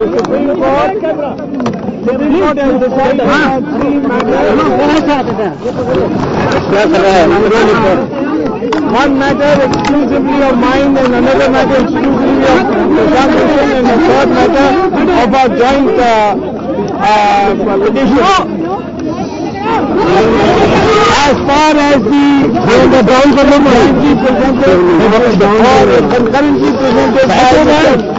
One matter exclusively of mine and another matter exclusively of Bhushan and a third matter of our joint uh, uh, petition. As far as the the down currently presented or concurrently presented by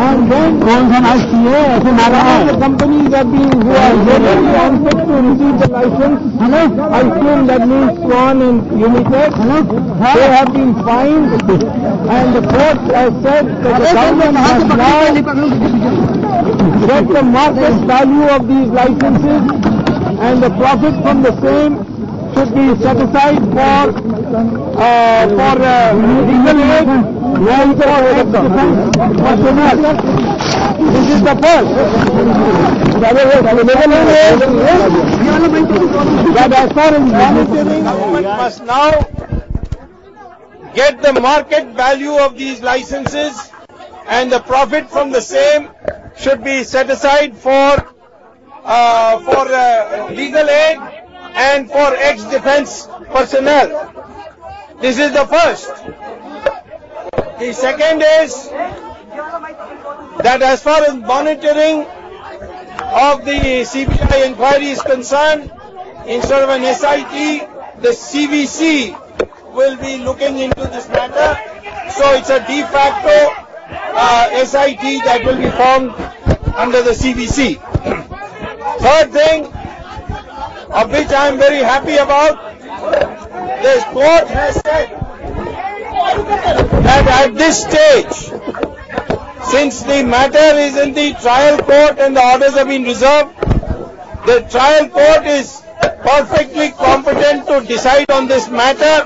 and then. The companies are being who are generally wanted to receive the license. Hello? I assume that means Swan and Unitech. They have been fined and the court has said that the government has now set the market value of these licenses and the profit from the same should be set aside for uh, for uh, legal aid this is the first. Monitoring, government must now get the market value of these licenses and the profit from the same should be set aside for uh, for uh, legal aid and for ex-defense personnel. This is the first. The second is that as far as monitoring of the CBI inquiry is concerned, instead of an SIT, the CVC will be looking into this matter. So it's a de facto uh, SIT that will be formed under the CVC. Third thing, of which I am very happy about, the court has said that at this stage, since the matter is in the trial court and the orders have been reserved, the trial court is perfectly competent to decide on this matter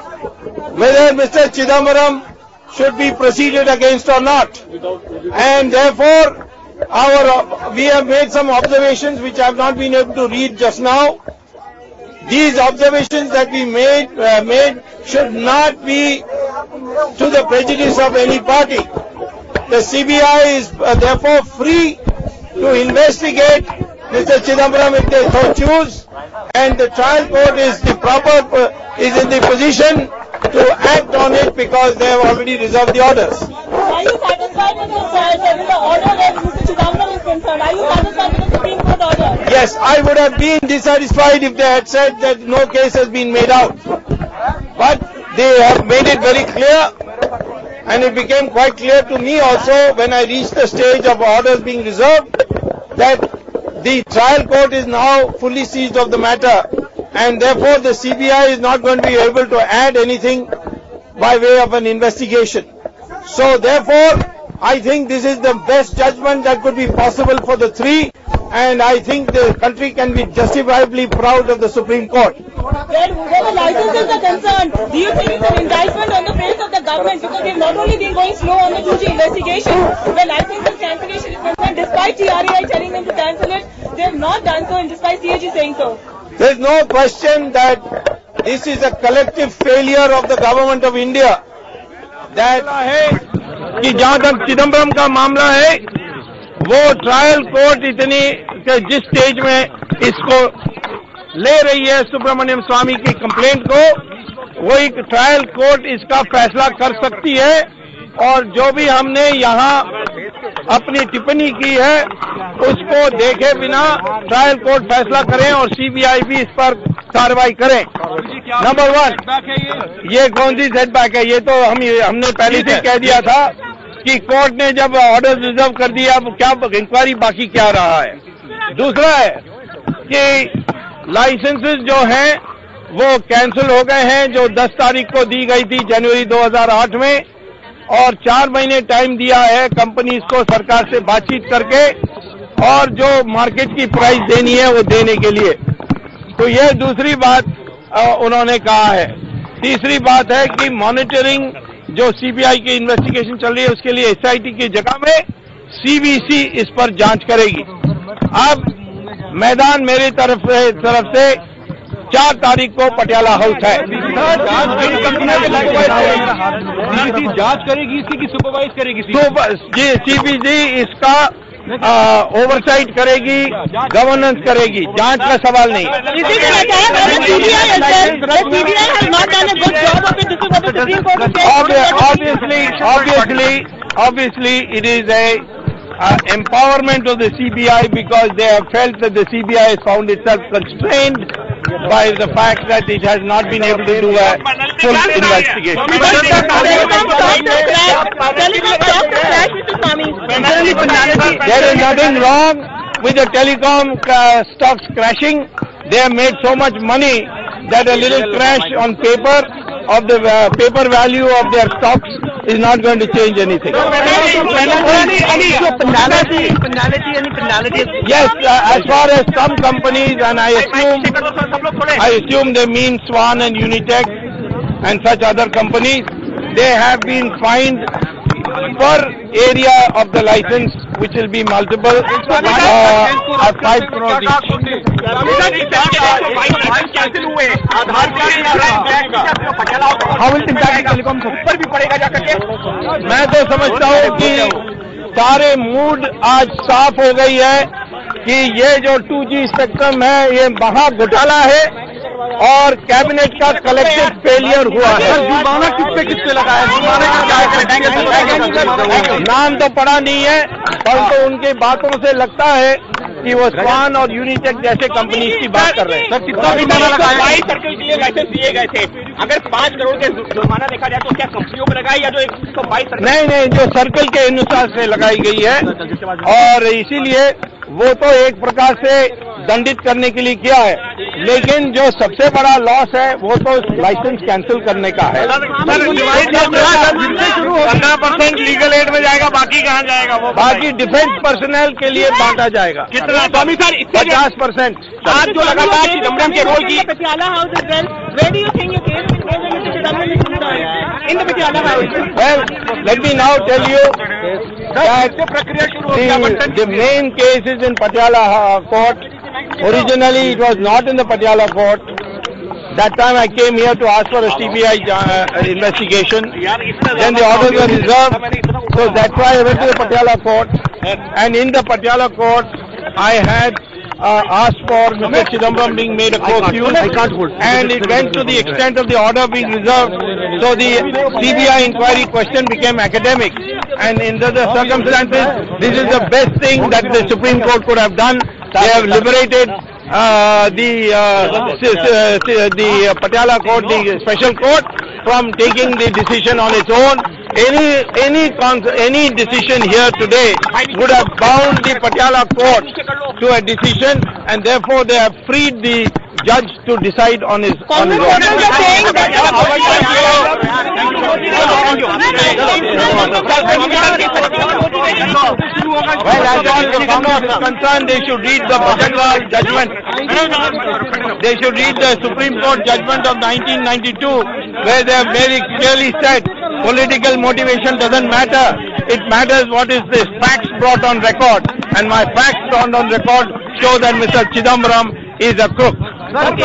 whether Mr. Chidambaram should be proceeded against or not. And therefore, our we have made some observations which I have not been able to read just now. These observations that we made uh, made should not be to the prejudice of any party. The CBI is uh, therefore free to investigate Mr. Chidambaram if they so choose, and the trial court is the proper uh, is in the position to act on it because they have already reserved the orders. Are you satisfied with the, uh, with the order that Mr. Chidambaram is concerned? Are you satisfied with the Supreme Court order? Yes, I would have been dissatisfied if they had said that no case has been made out. But they have made it very clear, and it became quite clear to me also when I reached the stage of orders being reserved that the trial court is now fully seized of the matter, and therefore the CBI is not going to be able to add anything by way of an investigation. So therefore, I think this is the best judgment that could be possible for the three, and I think the country can be justifiably proud of the Supreme Court. Collect fail of the government of India کی جہاں تک چاملہ ہے وہ trial court اتنی جس stage میں اس کو لے رہی ہے سبرمنیم سوامی کی کمپلینٹ کو وہی ٹرائل کورٹ اس کا فیصلہ کر سکتی ہے اور جو بھی ہم نے یہاں اپنی ٹپنی کی ہے، اس کو دیکھے بنا ٹرائل کورٹ فیصلہ کریں اور سی بی آئی بھی اس پر کاروائی کریں۔ نمبر ون، یہ کون سی سیٹ بیک ہے، یہ تو ہم ہم نے پہلے سے کہہ دیا تھا کہ کورٹ نے جب آرڈر ریزرو کر دیا کیا انکوائری باقی کیا رہا ہے؟ دوسرا ہے کہ لائسنسز جو ہیں وہ کینسل ہو گئے ہیں، جو دس تاریخ کو دی گئی تھی جنوری دو ہزار آٹھ میں، اور چار مہینے ٹائم دیا ہے کمپنیز کو سرکار سے بات چیت کر کے، اور جو مارکیٹ کی پرائز دینی ہے وہ دینے کے لیے۔ تو یہ دوسری بات انہوں نے کہا ہے۔ تیسری بات ہے کہ مانیٹرنگ جو سی بی آئی کی انویسٹیگیشن چل رہی ہے، اس کے لیے ایس آئی ٹی کی جگہ میں سی بی سی اس پر جانچ کرے گی۔ اب میدان میری طرف سے طرف سے چار تاریخ کو پٹیالہ ہاؤس ہے۔ جانچ کرے گی کی سپروائز کرے گی۔ جی سی پی جی اس کا اوور سائٹ کرے گی گورننس کرے گی۔ جانچ کا سوال نہیں۔ Obviously obviously obviously it is a uh, empowerment of the CBI because they have felt that the CBI has found itself constrained by the fact that it has not been able to do a full investigation. Telecom stocks have crashed. Telecom stocks have crashed, Mr. Swamy. There is nothing wrong with the telecom uh, stocks crashing. They have made so much money that a little crash on paper of the uh, paper value of their stocks is not going to change anything. Yes, uh, as far as some companies, and I assume, I assume they mean Swan and Unitech and such other companies, they have been fined per area of the license, which will be multiple, uh, at 5 crores each. سے۔ اوپر بھی پڑے گا جا کر کے۔ میں تو سمجھتا ہوں کہ سارے موڈ آج صاف ہو گئی ہے کہ یہ جو ٹو جی اسپیکٹرم ہے یہ مہا گھوٹالا ہے۔ اور کیبنیٹ کا کلیکٹو فیلئر ہوا ہے نام تو پڑا نہیں ہے پرنتو ان کے باتوں سے لگتا ہے کہ وہ سوان اور یونیٹیک جیسے کمپنیز کی بات کر رہے ہیں سر کتنا بائی سرکل کے لیے لائسنس دیے گئے تھے اگر پانچ کروڑ کے جرمانہ دیکھا جائے تو کیا کمپنیوں کو لگائی یا جو ایک بائی سرکل نہیں نہیں جو سرکل کے انسار سے لگائی گئی ہے اور اسی لیے وہ تو ایک پرکار سے دنڈت کرنے کے لیے کیا ہے۔ لیکن جو سب سے بڑا لاس ہے وہ تو لائسنس کینسل کرنے کا ہے۔ پندرہ پرسینٹ لیگل ایڈ میں جائے گا باقی کہاں جائے گا باقی ڈیفینس پرسنل کے لیے بانٹا جائے گا۔ کتنا؟ پچاس پرسینٹ آج جو لگاتار کے رول کی Well, let me now tell you that the main case is in Patiala uh, court. Originally, it was not in the Patiala court. That time I came here to ask for a CBI uh, investigation. Then the orders were reserved. So that's why I went to the Patiala court. And in the Patiala court, I had uh, asked for Mr. Chidambaram being made a co-accused. And it went to the extent of the order being reserved. So the CBI inquiry question became academic. And in the, the circumstances, this is the best thing that the Supreme Court could have done. They have liberated uh, the uh, the uh, Patiala court, the special court, from taking the decision on its own. Any any any decision here today would have bound the Patiala court to a decision, and therefore they have freed the judge to decide on his on his Congress own. are saying that. Well, as far as the Congress is concerned, they should read the Bhajan Lal judgment. They should read the Supreme Court judgment of 1992, where they have very clearly said political motivation doesn't matter. It matters what is the facts brought on record. And my facts brought on record show that Mr. Chidambaram is a crook. Suck it.